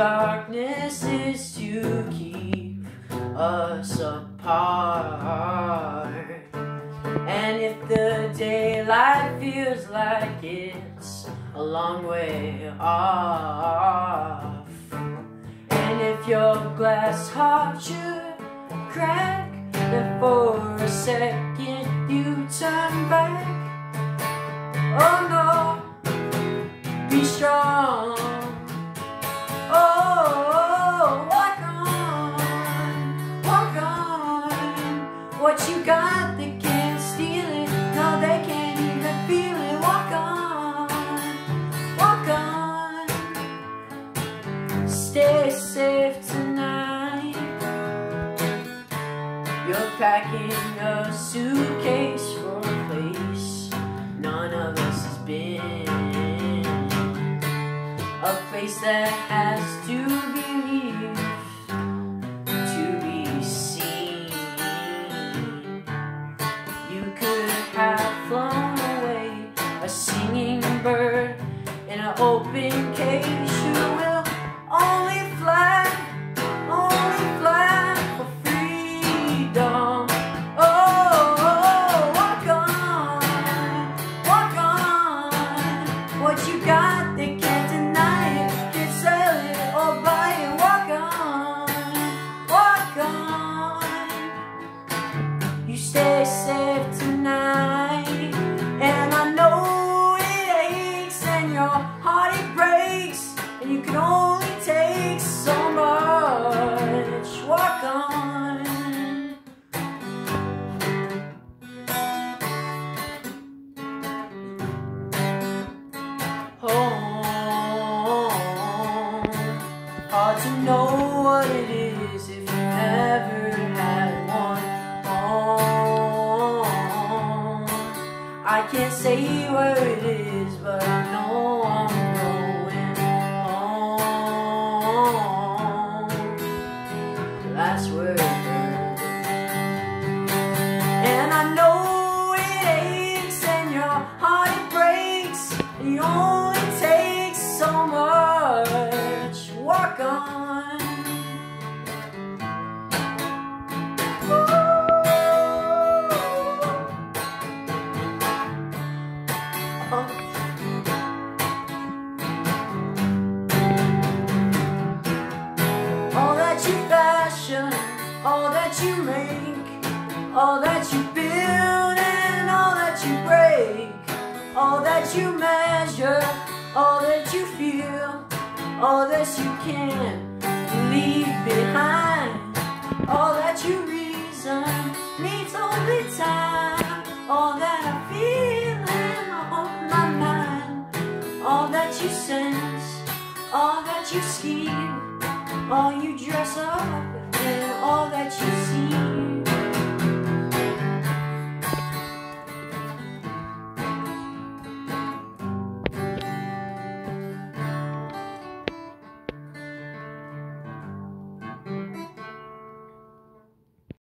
darkness is to keep us apart. And if the daylight feels like it's a long way off, and if your glass heart should crack, then for a second you turn back. Oh no, Stay safe tonight. You're packing a suitcase for a place none of us has been. A place that has to be to be seen. You could have flown away a singing bird in an open cage got, they can't deny it, can't sell it or buy it. Walk on, walk on. You stay safe to know what it is if you never had one home. I can't say where it is, but I know I'm going home. That's where all that you build and all that you break, all that you measure, all that you feel, all that you can leave behind, all that you reason needs only time, all that I feel and on my mind, all that you sense, all that you scheme. All you dress up and all that you see